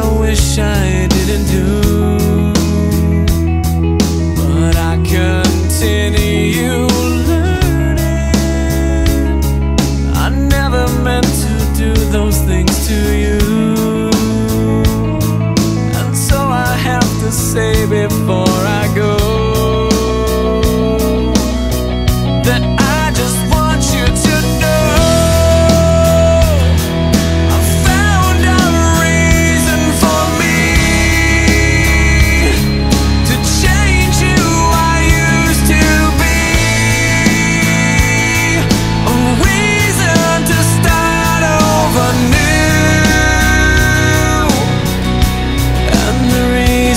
I wish I didn't do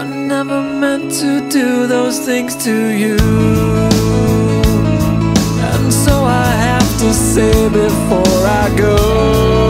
I never meant to do those things to you. And so I have to say before I go.